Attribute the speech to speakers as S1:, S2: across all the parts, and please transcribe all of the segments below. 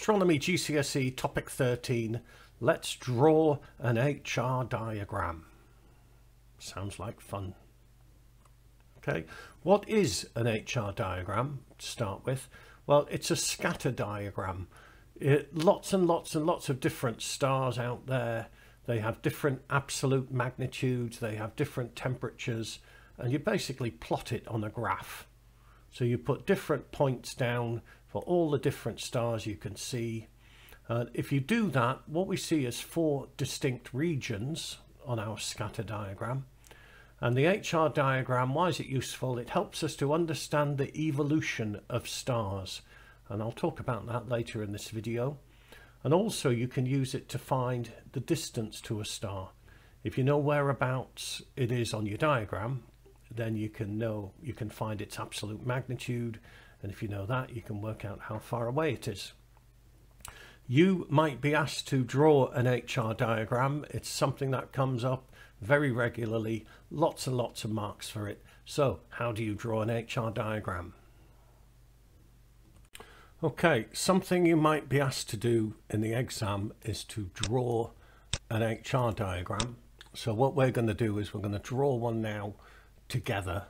S1: Astronomy GCSE topic 13. Let's draw an HR diagram. Sounds like fun. Okay, what is an HR diagram to start with? Well, it's a scatter diagram. It, lots and lots and lots of different stars out there. They have different absolute magnitudes, they have different temperatures, and you basically plot it on a graph. So you put different points down for all the different stars you can see. Uh, if you do that, what we see is four distinct regions on our scatter diagram. And the HR diagram, why is it useful? It helps us to understand the evolution of stars. And I'll talk about that later in this video. And also you can use it to find the distance to a star. If you know whereabouts it is on your diagram, then you can know, you can find its absolute magnitude. And if you know that, you can work out how far away it is. You might be asked to draw an HR diagram. It's something that comes up very regularly, lots and lots of marks for it. So how do you draw an HR diagram? Okay, something you might be asked to do in the exam is to draw an HR diagram. So what we're going to do is we're going to draw one now together,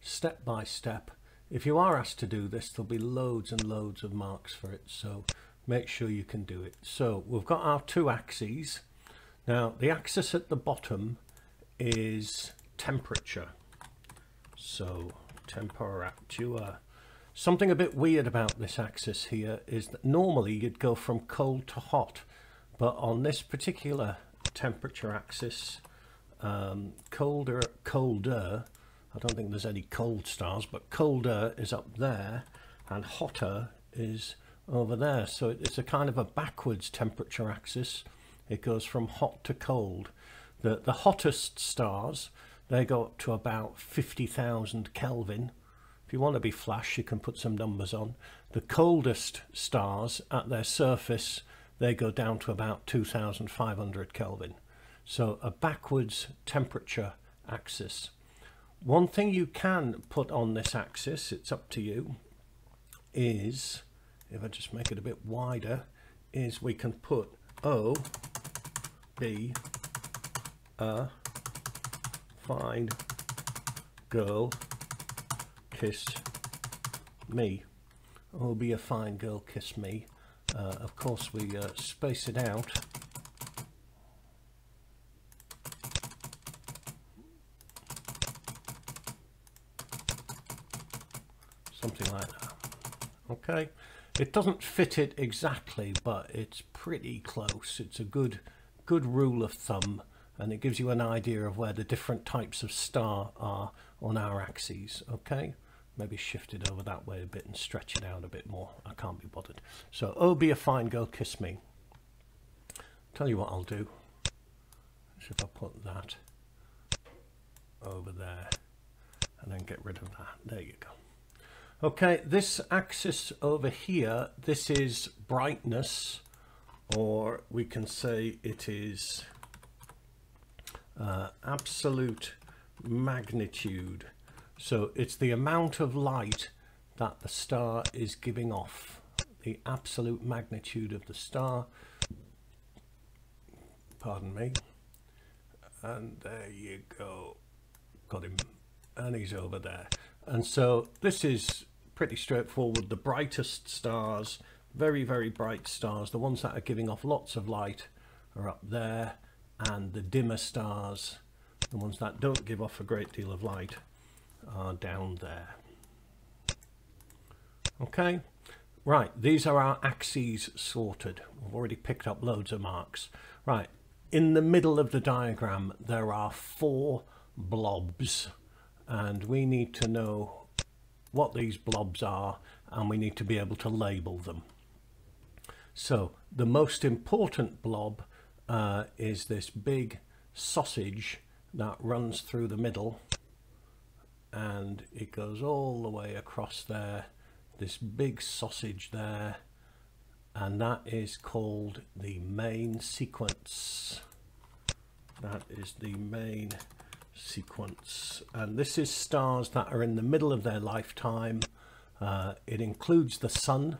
S1: step by step. If you are asked to do this, there'll be loads and loads of marks for it. So make sure you can do it. So we've got our two axes. Now the axis at the bottom is temperature. So temperature Something a bit weird about this axis here is that normally you'd go from cold to hot, but on this particular temperature axis, um, colder, colder, I don't think there's any cold stars, but colder is up there and hotter is over there. So it's a kind of a backwards temperature axis. It goes from hot to cold. The, the hottest stars, they go up to about 50,000 Kelvin if you want to be flash, you can put some numbers on. The coldest stars at their surface, they go down to about 2500 Kelvin. So a backwards temperature axis. One thing you can put on this axis, it's up to you, is, if I just make it a bit wider, is we can put O, B, a, find, girl, kiss me. Oh, be a fine girl, kiss me. Uh, of course, we uh, space it out. Something like that. Okay. It doesn't fit it exactly, but it's pretty close. It's a good, good rule of thumb and it gives you an idea of where the different types of star are on our axes okay maybe shift it over that way a bit and stretch it out a bit more. I can't be bothered. So, oh, be a fine girl, kiss me. Tell you what I'll do. if I put that over there and then get rid of that. There you go. Okay, this axis over here, this is brightness, or we can say it is uh, absolute magnitude so it's the amount of light that the star is giving off, the absolute magnitude of the star. Pardon me. And there you go. Got him. And he's over there. And so this is pretty straightforward. The brightest stars, very, very bright stars, the ones that are giving off lots of light are up there. And the dimmer stars, the ones that don't give off a great deal of light, are down there. Okay, right, these are our axes sorted. I've already picked up loads of marks. Right, in the middle of the diagram, there are four blobs, and we need to know what these blobs are, and we need to be able to label them. So the most important blob uh, is this big sausage that runs through the middle and it goes all the way across there this big sausage there and that is called the main sequence that is the main sequence. And this is stars that are in the middle of their lifetime. Uh, it includes the sun.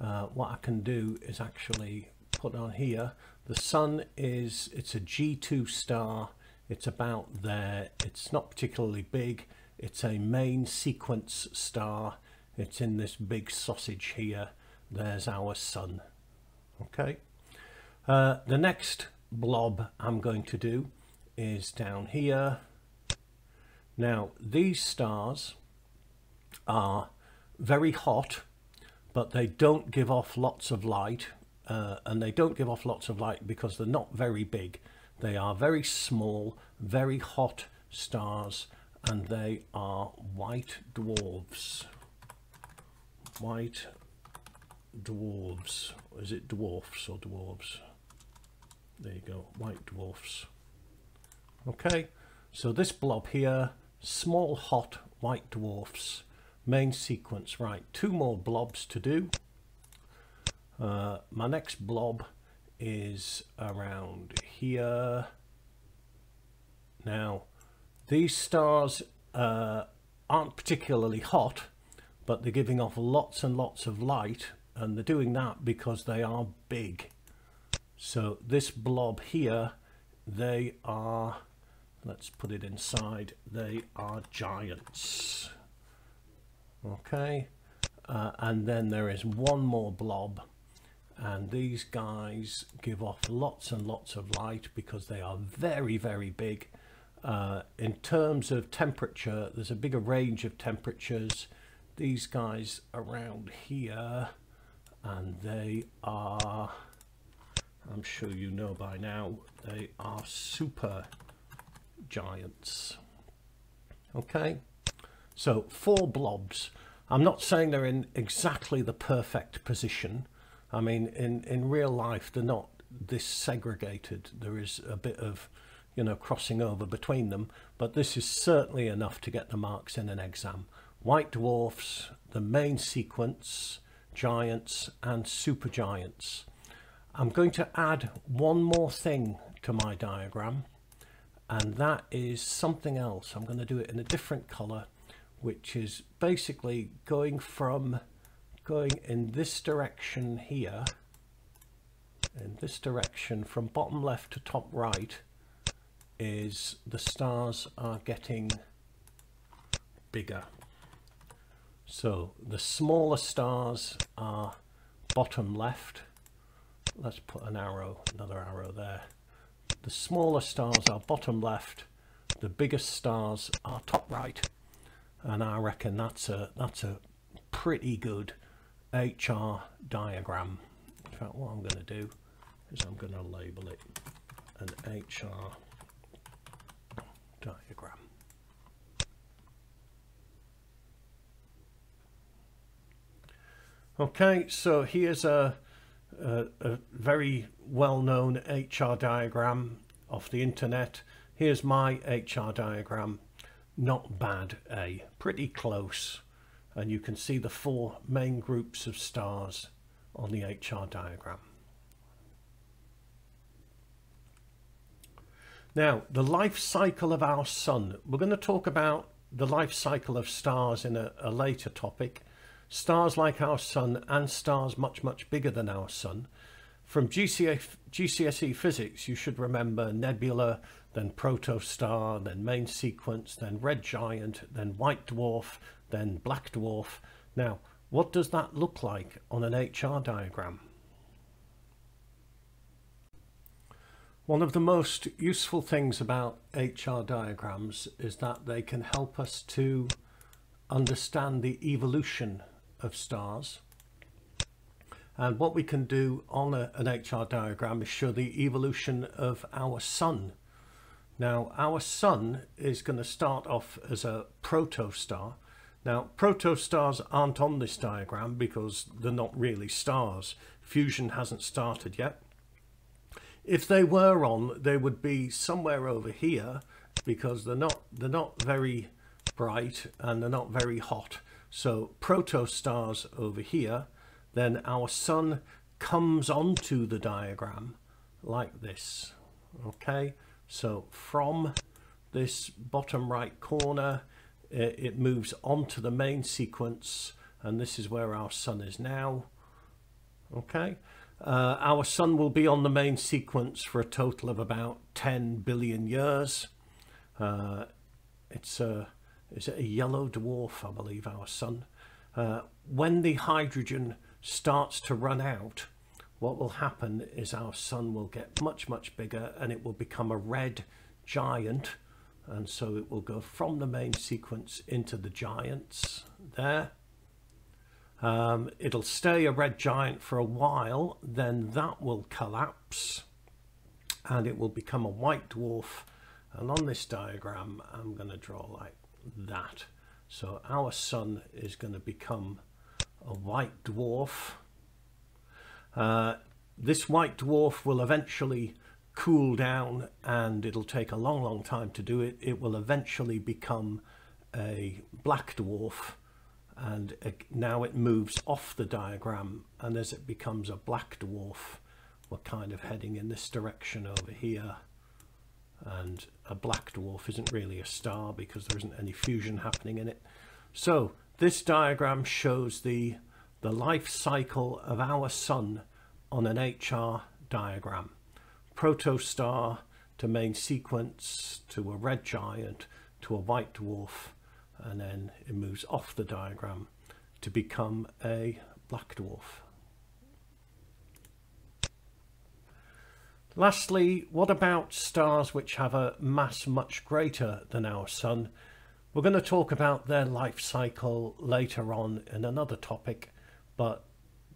S1: Uh, what I can do is actually put on here. The sun is it's a G2 star. It's about there. It's not particularly big. It's a main sequence star. It's in this big sausage here. There's our sun. Okay? Uh, the next blob I'm going to do is down here now these stars are very hot but they don't give off lots of light uh, and they don't give off lots of light because they're not very big. They are very small, very hot stars and they are white dwarfs. White dwarfs. Is it dwarfs or dwarves? There you go, white dwarfs. Okay, so this blob here, small hot white dwarfs, main sequence. Right, two more blobs to do. Uh, my next blob is around here. Now, these stars uh, aren't particularly hot, but they're giving off lots and lots of light, and they're doing that because they are big. So this blob here, they are, let's put it inside, they are giants. Okay, uh, and then there is one more blob. And these guys give off lots and lots of light because they are very very big. Uh, in terms of temperature there's a bigger range of temperatures. These guys around here and they are I'm sure you know by now they are super giants okay so four blobs I'm not saying they're in exactly the perfect position I mean, in, in real life, they're not this segregated. There is a bit of, you know, crossing over between them, but this is certainly enough to get the marks in an exam. White dwarfs, the main sequence, giants and supergiants. I'm going to add one more thing to my diagram, and that is something else. I'm going to do it in a different color, which is basically going from going in this direction here, in this direction from bottom left to top right, is the stars are getting bigger. So the smaller stars are bottom left. Let's put an arrow, another arrow there. The smaller stars are bottom left. The biggest stars are top right. And I reckon that's a, that's a pretty good HR diagram. In fact, what I'm going to do is I'm going to label it an HR diagram. Okay, so here's a, a, a very well-known HR diagram off the internet. Here's my HR diagram. Not bad, A. Pretty close and you can see the four main groups of stars on the HR diagram. Now, the life cycle of our sun. We're going to talk about the life cycle of stars in a, a later topic. Stars like our sun and stars much, much bigger than our sun. From GCSE physics, you should remember nebula, then protostar, then main sequence, then red giant, then white dwarf, then black dwarf. Now, what does that look like on an HR diagram? One of the most useful things about HR diagrams is that they can help us to understand the evolution of stars. And what we can do on a, an HR diagram is show the evolution of our sun. Now, our sun is going to start off as a protostar, now, protostars aren't on this diagram because they're not really stars. Fusion hasn't started yet. If they were on, they would be somewhere over here because they're not, they're not very bright and they're not very hot. So protostars over here, then our sun comes onto the diagram like this. Okay, so from this bottom right corner, it moves onto the main sequence and this is where our sun is now Okay, uh, our sun will be on the main sequence for a total of about 10 billion years. Uh, it's a is it a yellow dwarf, I believe, our sun. Uh, when the hydrogen starts to run out, what will happen is our sun will get much, much bigger and it will become a red giant. And so it will go from the main sequence into the giants there. Um, it'll stay a red giant for a while, then that will collapse and it will become a white dwarf. And on this diagram, I'm going to draw like that. So our sun is going to become a white dwarf. Uh, this white dwarf will eventually cool down and it'll take a long, long time to do it. It will eventually become a black dwarf and now it moves off the diagram and as it becomes a black dwarf, we're kind of heading in this direction over here and a black dwarf isn't really a star because there isn't any fusion happening in it. So this diagram shows the, the life cycle of our sun on an HR diagram. Protostar to main sequence to a red giant to a white dwarf and then it moves off the diagram to become a black dwarf. Lastly, what about stars which have a mass much greater than our Sun? We're going to talk about their life cycle later on in another topic, but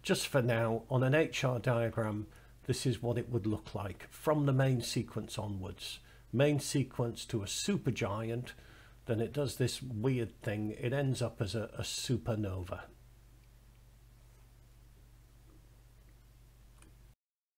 S1: just for now, on an HR diagram, this is what it would look like from the main sequence onwards. Main sequence to a supergiant, then it does this weird thing. It ends up as a, a supernova.